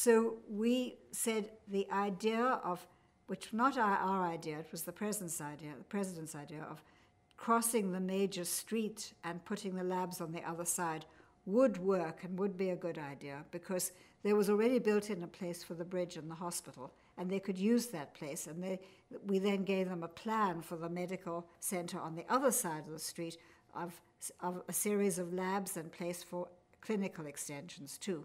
So we said the idea of, which not our, our idea, it was the president's idea, the president's idea of crossing the major street and putting the labs on the other side would work and would be a good idea because there was already built in a place for the bridge and the hospital, and they could use that place. And they, we then gave them a plan for the medical center on the other side of the street of, of a series of labs and place for clinical extensions too.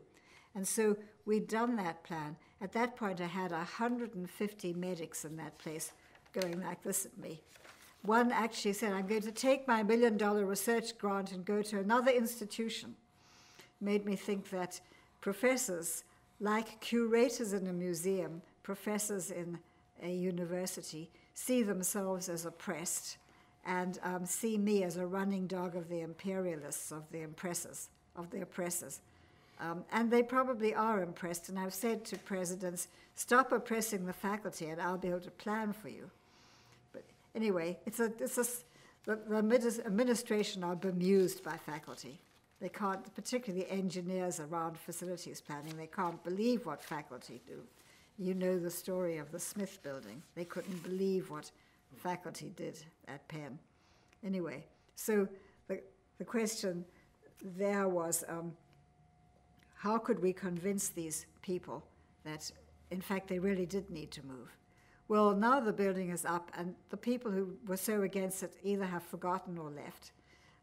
And so we'd done that plan. At that point, I had 150 medics in that place going like this at me. One actually said, I'm going to take my million dollar research grant and go to another institution. Made me think that professors, like curators in a museum, professors in a university, see themselves as oppressed and um, see me as a running dog of the imperialists, of the oppressors, of the oppressors. Um, and they probably are impressed. And I've said to presidents, stop oppressing the faculty and I'll be able to plan for you. But anyway, it's a, it's a, the, the administration are bemused by faculty. They can't, particularly engineers around facilities planning, they can't believe what faculty do. You know the story of the Smith building. They couldn't believe what faculty did at Penn. Anyway, so the, the question there was um, how could we convince these people that, in fact, they really did need to move? Well, now the building is up, and the people who were so against it either have forgotten or left.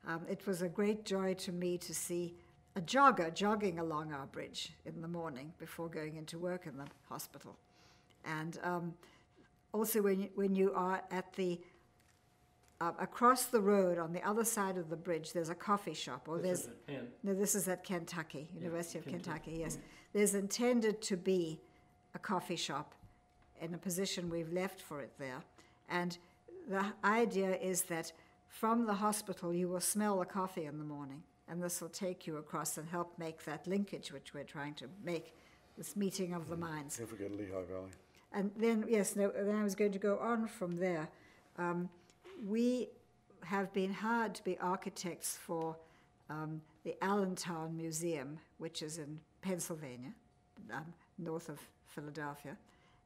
Um, it was a great joy to me to see a jogger jogging along our bridge in the morning before going into work in the hospital. And um, also, when you, when you are at the uh, across the road on the other side of the bridge, there's a coffee shop, or This there's is at no, this is at Kentucky, University of Kentucky, Kentucky, yes. There's intended to be a coffee shop in a position we've left for it there. And the idea is that from the hospital you will smell the coffee in the morning, and this will take you across and help make that linkage which we're trying to make, this meeting of the minds. Don't forget Lehigh Valley. And then, yes, no, then I was going to go on from there. Um, we have been hired to be architects for um, the Allentown Museum, which is in Pennsylvania, um, north of Philadelphia,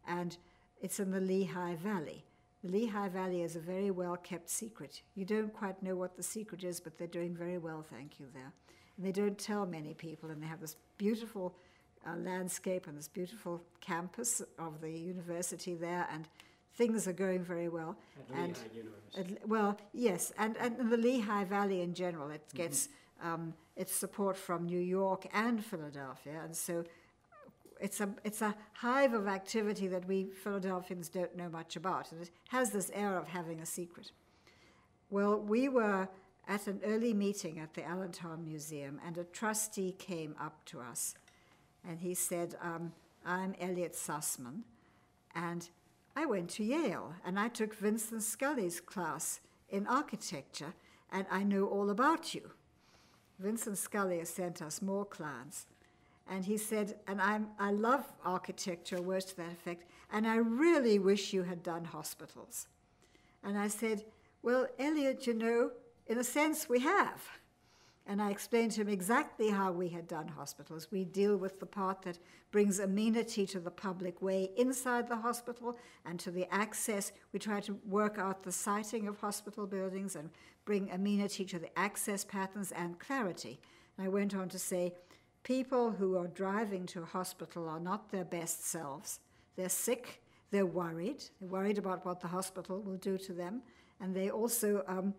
and it's in the Lehigh Valley. The Lehigh Valley is a very well kept secret. You don't quite know what the secret is, but they're doing very well, thank you, there. And they don't tell many people, and they have this beautiful uh, landscape and this beautiful campus of the university there, and things are going very well. At and at- well, yes, and, and the Lehigh Valley in general, it gets um, its support from New York and Philadelphia, and so it's a it's a hive of activity that we Philadelphians don't know much about, and it has this air of having a secret. Well, we were at an early meeting at the Allentown Museum, and a trustee came up to us, and he said, um, "I'm Elliot Sussman, and I went to Yale, and I took Vincent Scully's class in architecture, and I know all about you." Vincent Scully sent us more clients. And he said, and I'm, I love architecture, words to that effect, and I really wish you had done hospitals. And I said, Well, Elliot, you know, in a sense we have. And I explained to him exactly how we had done hospitals. We deal with the part that brings amenity to the public way inside the hospital and to the access. We try to work out the siting of hospital buildings and bring amenity to the access patterns and clarity. And I went on to say, people who are driving to a hospital are not their best selves. They're sick, they're worried, they're worried about what the hospital will do to them, and they also um,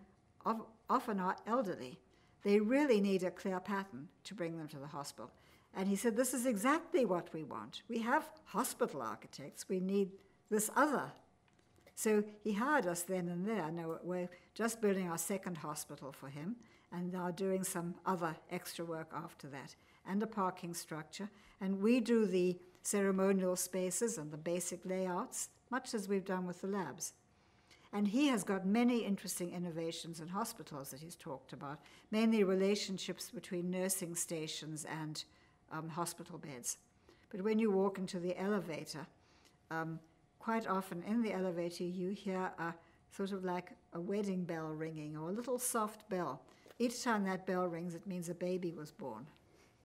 often are elderly. They really need a clear pattern to bring them to the hospital. And he said, This is exactly what we want. We have hospital architects, we need this other. So he hired us then and there. Now we're just building our second hospital for him and now doing some other extra work after that, and a parking structure. And we do the ceremonial spaces and the basic layouts, much as we've done with the labs. And he has got many interesting innovations in hospitals that he's talked about, mainly relationships between nursing stations and um, hospital beds. But when you walk into the elevator, um, quite often in the elevator you hear a sort of like a wedding bell ringing or a little soft bell. Each time that bell rings, it means a baby was born.